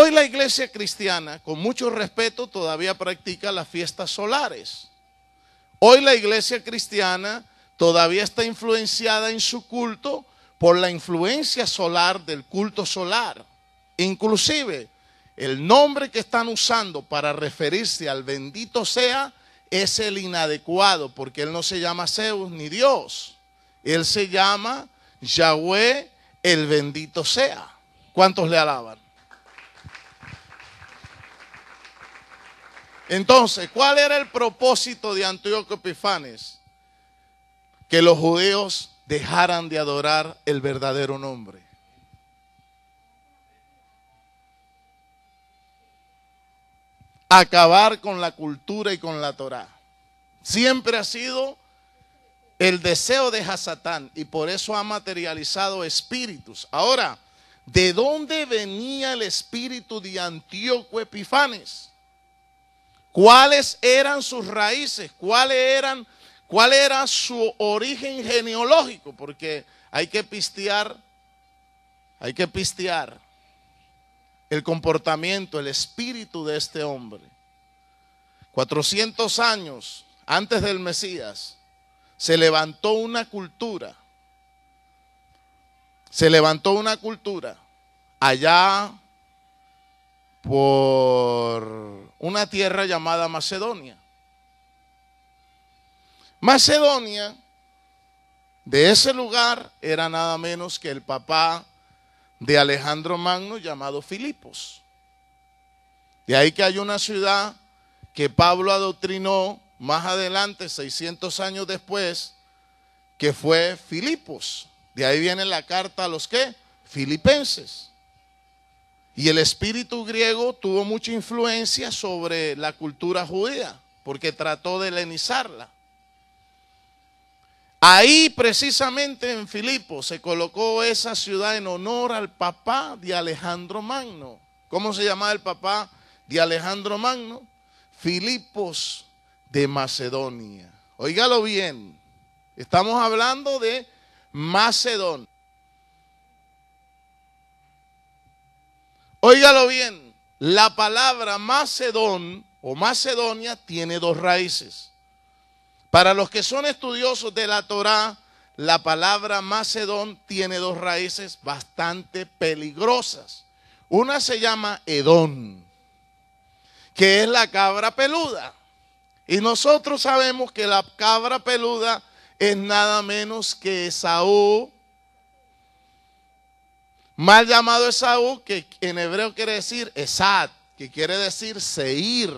Hoy la iglesia cristiana, con mucho respeto, todavía practica las fiestas solares. Hoy la iglesia cristiana todavía está influenciada en su culto por la influencia solar del culto solar. Inclusive, el nombre que están usando para referirse al bendito sea es el inadecuado, porque él no se llama Zeus ni Dios. Él se llama Yahweh, el bendito sea. ¿Cuántos le alaban? Entonces, ¿cuál era el propósito de Antíoco Epifanes? Que los judíos dejaran de adorar el verdadero nombre. Acabar con la cultura y con la Torah. Siempre ha sido el deseo de Hasatán y por eso ha materializado espíritus. Ahora, ¿de dónde venía el espíritu de Antíoco Epifanes? ¿Cuáles eran sus raíces? ¿Cuáles eran, ¿Cuál era su origen genealógico? Porque hay que pistear, hay que pistear el comportamiento, el espíritu de este hombre. 400 años antes del Mesías, se levantó una cultura. Se levantó una cultura allá por una tierra llamada Macedonia. Macedonia, de ese lugar, era nada menos que el papá de Alejandro Magno llamado Filipos. De ahí que hay una ciudad que Pablo adoctrinó más adelante, 600 años después, que fue Filipos. De ahí viene la carta a los que? Filipenses. Y el espíritu griego tuvo mucha influencia sobre la cultura judía, porque trató de helenizarla. Ahí precisamente en Filipos se colocó esa ciudad en honor al papá de Alejandro Magno. ¿Cómo se llamaba el papá de Alejandro Magno? Filipos de Macedonia. Óigalo bien, estamos hablando de Macedonia. Óigalo bien, la palabra Macedón o Macedonia tiene dos raíces. Para los que son estudiosos de la Torá, la palabra Macedón tiene dos raíces bastante peligrosas. Una se llama Edón, que es la cabra peluda. Y nosotros sabemos que la cabra peluda es nada menos que Esaú mal llamado Esaú, que en hebreo quiere decir Esad, que quiere decir Seir,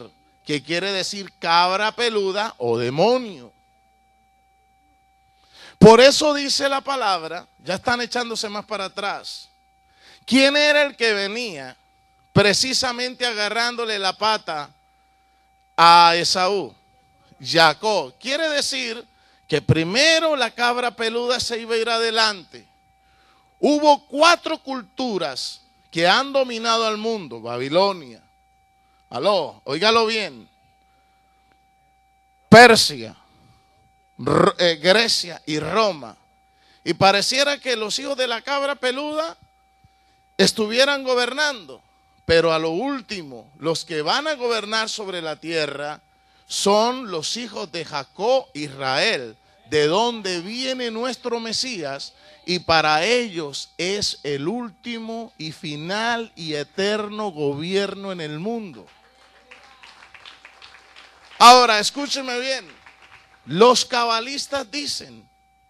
que quiere decir cabra peluda o demonio. Por eso dice la palabra, ya están echándose más para atrás. ¿Quién era el que venía precisamente agarrándole la pata a Esaú? Jacob. Quiere decir que primero la cabra peluda se iba a ir adelante Hubo cuatro culturas que han dominado al mundo. Babilonia. Aló, óigalo bien. Persia, eh, Grecia y Roma. Y pareciera que los hijos de la cabra peluda estuvieran gobernando. Pero a lo último, los que van a gobernar sobre la tierra son los hijos de Jacob, Israel, de donde viene nuestro Mesías, y para ellos es el último y final y eterno gobierno en el mundo. Ahora, escúcheme bien, los cabalistas dicen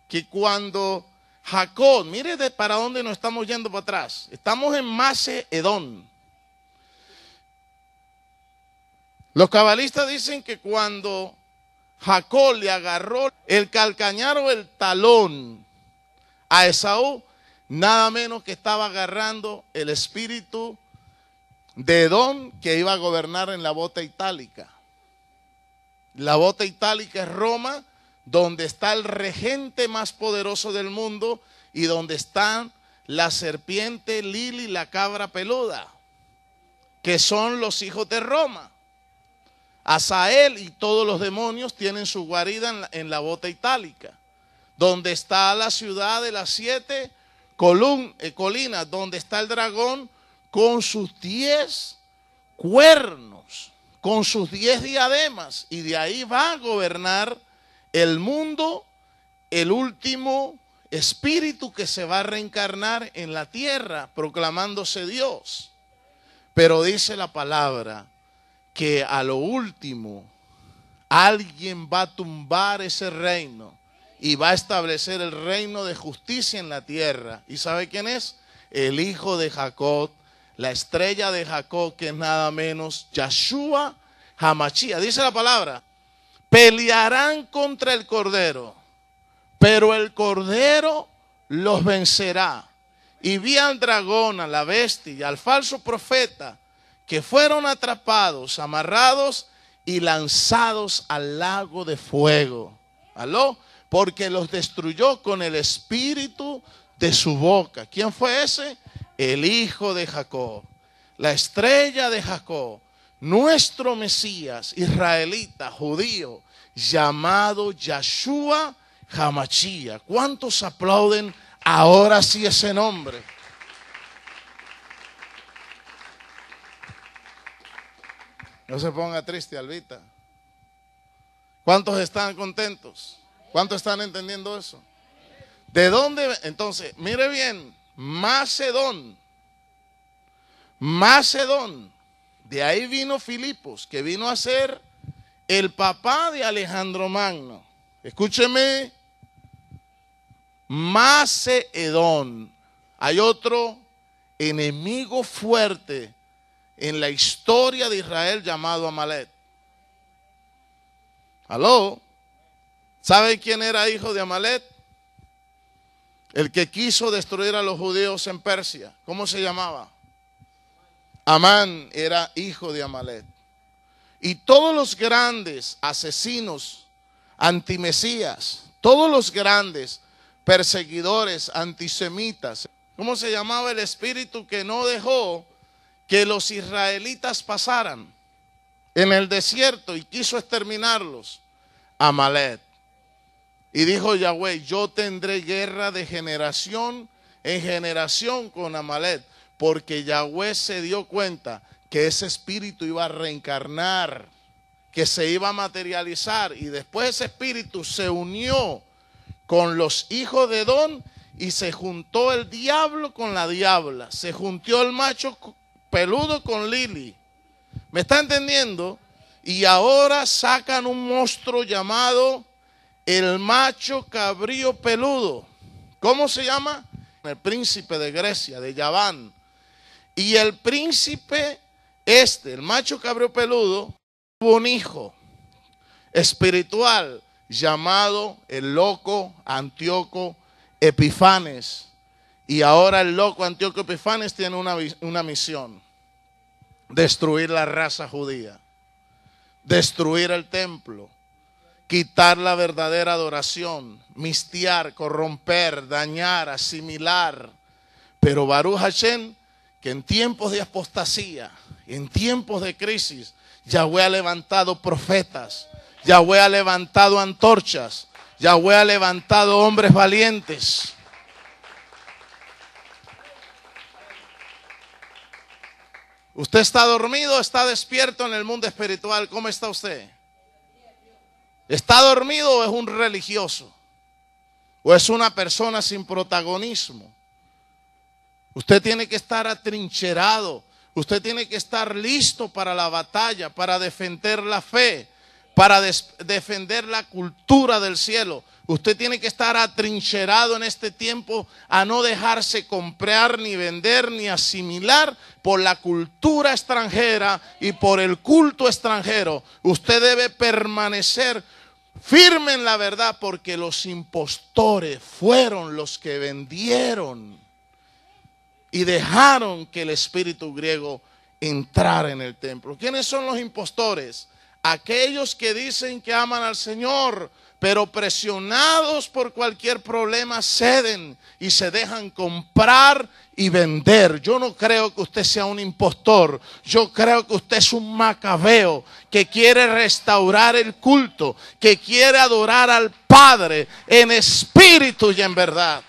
que cuando Jacob, mire de para dónde nos estamos yendo para atrás, estamos en Mase Edón. Los cabalistas dicen que cuando Jacob le agarró el calcañar o el talón a Esaú, nada menos que estaba agarrando el espíritu de Edom que iba a gobernar en la bota itálica. La bota itálica es Roma, donde está el regente más poderoso del mundo y donde están la serpiente Lili, la cabra peluda, que son los hijos de Roma. Asael y todos los demonios tienen su guarida en la, bota itálica, donde está la ciudad de las siete eh, colinas, donde está el dragón con sus diez cuernos, con sus diez diademas, y de ahí va a gobernar el mundo, el último espíritu que se va a reencarnar en la tierra, proclamándose Dios. Pero dice la palabra que a lo último alguien va a tumbar ese reino y va a establecer el reino de justicia en la tierra. ¿Y sabe quién es? El hijo de Jacob, la estrella de Jacob, que es nada menos Yahshua Hamachía. Dice la palabra, pelearán contra el cordero, pero el cordero los vencerá. Y vi al dragón, a la bestia al falso profeta que fueron atrapados, amarrados y lanzados al lago de fuego. ¿Aló? Porque los destruyó con el espíritu de su boca. ¿Quién fue ese? El hijo de Jacob, la estrella de Jacob, nuestro Mesías, israelita, judío, llamado Yahshua Hamachía. ¿Cuántos aplauden ahora sí ese nombre? No se ponga triste, Albita. ¿Cuántos están contentos? ¿Cuántos están entendiendo eso? ¿De dónde? Entonces, mire bien, Macedón. Macedón. De ahí vino Filipos, que vino a ser el papá de Alejandro Magno. Escúcheme. Macedón. Hay otro enemigo fuerte en la historia de Israel llamado Amalet. ¿Aló? ¿Sabe quién era hijo de Amalet? El que quiso destruir a los judíos en Persia. ¿Cómo se llamaba? Amán era hijo de Amalet. Y todos los grandes asesinos, antimesías, todos los grandes perseguidores antisemitas, ¿cómo se llamaba el espíritu que no dejó que los israelitas pasaran en el desierto y quiso exterminarlos? Amalet. Y dijo Yahweh, yo tendré guerra de generación en generación con Amalet, porque Yahweh se dio cuenta que ese espíritu iba a reencarnar, que se iba a materializar, y después ese espíritu se unió con los hijos de Don y se juntó el diablo con la diabla, se juntó el macho peludo con Lili. ¿Me está entendiendo? Y ahora sacan un monstruo llamado el macho cabrío peludo. ¿Cómo se llama? El príncipe de Grecia, de Yaván. Y el príncipe este, el macho cabrío peludo, tuvo un hijo espiritual llamado el loco Antíoco Epifanes. Y ahora el loco Antíoco Epifanes tiene una, una misión. Destruir la raza judía. Destruir el templo quitar la verdadera adoración, mistiar, corromper, dañar, asimilar. Pero Baruch Hashem, que en tiempos de apostasía, en tiempos de crisis, Yahweh ha levantado profetas, Yahweh ha levantado antorchas, Yahweh ha levantado hombres valientes. ¿Usted está dormido o está despierto en el mundo espiritual? ¿Cómo está usted? ¿Está dormido o es un religioso? ¿O es una persona sin protagonismo? Usted tiene que estar atrincherado. Usted tiene que estar listo para la batalla, para defender la fe, para defender la cultura del cielo. Usted tiene que estar atrincherado en este tiempo a no dejarse comprar, ni vender, ni asimilar por la cultura extranjera y por el culto extranjero. Usted debe permanecer firme en la verdad porque los impostores fueron los que vendieron y dejaron que el espíritu griego entrara en el templo. ¿Quiénes son los impostores? Aquellos que dicen que aman al Señor, pero presionados por cualquier problema ceden y se dejan comprar y vender. Yo no creo que usted sea un impostor, yo creo que usted es un macabeo que quiere restaurar el culto, que quiere adorar al Padre en espíritu y en verdad.